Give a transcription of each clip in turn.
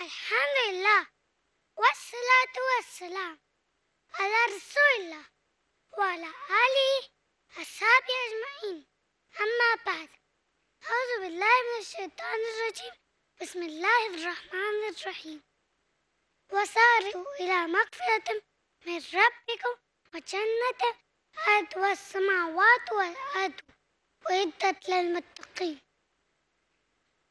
الحمد لله. والصلاة والسلام على رسول الله وعلى آله أصحابه أجمعين. أما بعد أعوذ بالله من الشيطان الرجيم. بسم الله الرحمن الرحيم. وسارعوا إلى مغفرة من ربكم وجنة أرضها السماوات والأرض وعدت للمتقين.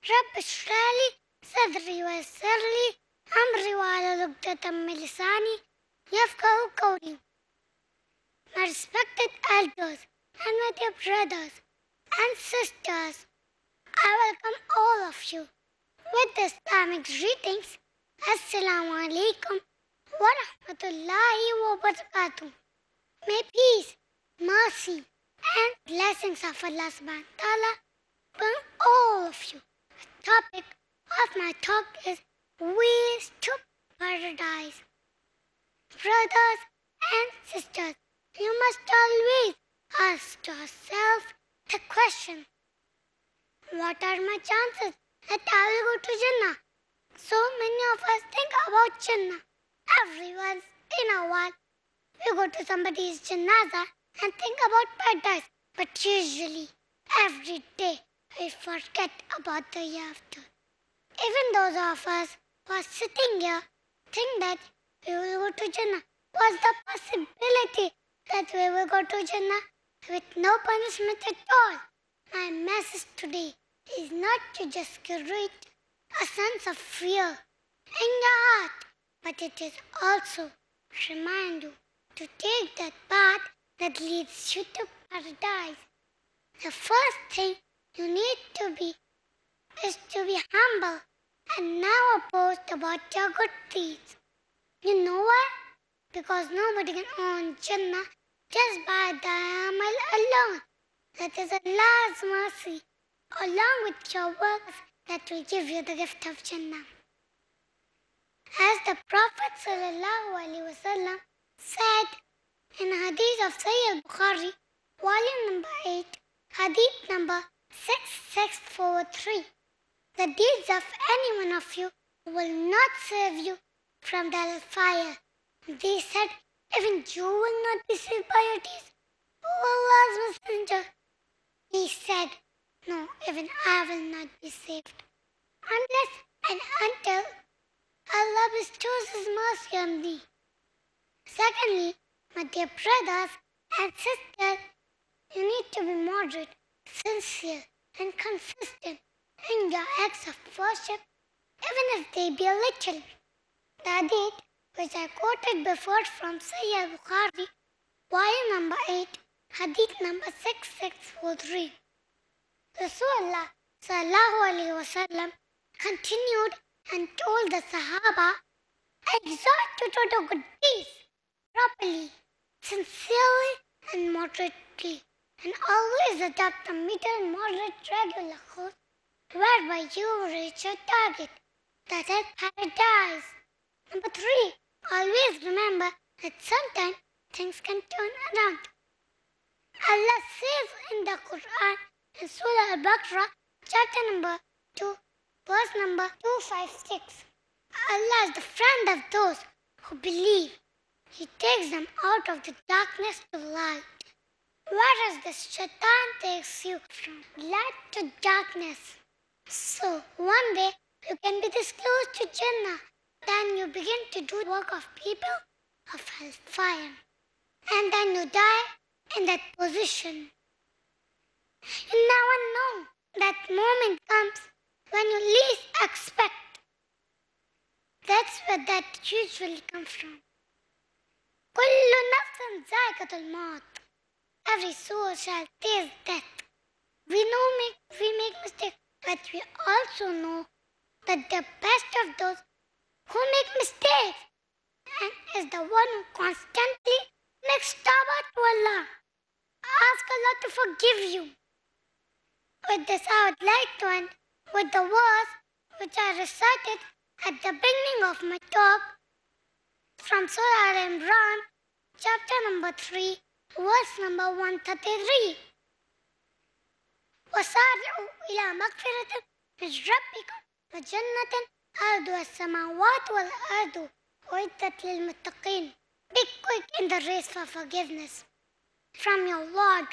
رب اشرح لي صدري ويسر لي أمري وعلى عقدة من لساني يفقه قولي My respected elders and my dear brothers and sisters, I welcome all of you with the Islamic greetings. Assalamu alaikum wa rahmatullahi wa barakatuh. May peace, mercy, and blessings of Allah subhanahu wa ta'ala be on all of you. The topic of my talk is Ways to Paradise. Brothers and sisters, you must always ask yourself the question What are my chances that I will go to Jannah? So many of us think about Jannah. Every once in a while, we go to somebody's janaza and think about paradise. But usually, every day, we forget about the year after. Even those of us who are sitting here think that we will go to Jannah. What's the possibility that we will go to Jannah with no punishment at all? My message today is not to just create a sense of fear in your heart, but it is also to remind you to take that path that leads you to paradise. The first thing you need to be is to be humble and never boast about your good deeds. You know why? Because nobody can earn Jannah just by the amal alone. That is Allah's mercy, along with your works, that will give you the gift of Jannah. As the Prophet ﷺ said in Hadith of Sahih Bukhari, volume number 8, Hadith number 6643, the deeds of any one of you will not save you from the fire. They said, even you will not be saved by your deeds. Oh, o Allah's messenger. He said, no, even I will not be saved. Unless and until Allah bestows His mercy on thee. Secondly, my dear brothers and sisters, you need to be moderate, sincere, and consistent in your acts of worship, even if they be little. The hadith which I quoted before from Sahih Bukhari, volume number 8, hadith number 6643. Rasulullah sallallahu alayhi wasallam continued and told the Sahaba, I exhort you to do good deeds properly, sincerely, and moderately, and always adopt a middle moderate regular course whereby you reach your target, that is paradise. Number three, always remember that sometimes things can turn around. Allah says in the Quran in Surah Al-Baqarah, chapter number 2, verse number 256. Allah is the friend of those who believe. He takes them out of the darkness to light. Whereas the shaitan takes you from light to darkness. So one day you can be this close to Jannah. Then you begin to do the work of people of hellfire. And then you die in that position. You never know that moment comes when you least expect. That's where that usually comes from. كل نفس ذائقة الموت. Every soul shall taste death. We know make, we make mistakes, but we also know that the best of those who make mistakes and is the one who constantly makes tawbah to Allah. Ask Allah to forgive you. With this, I would like to end with the verse which I recited at the beginning of my talk from Surah Al Imran, chapter number 3, verse number 133. وسارعوا إلى مغفرة من ربكم وجنة الأرض والسماوات والأرض أعدت للمتقين. Be quick in the race for forgiveness from your Lord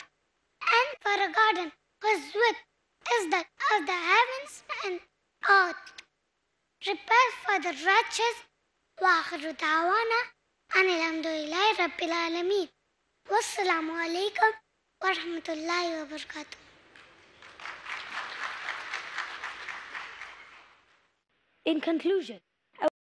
and for a garden whose width is that of the heavens and earth. Prepare for the righteous. وآخر دعوانا أن الحمد لله رب العالمين. والسلام عليكم ورحمة الله وبركاته. In conclusion,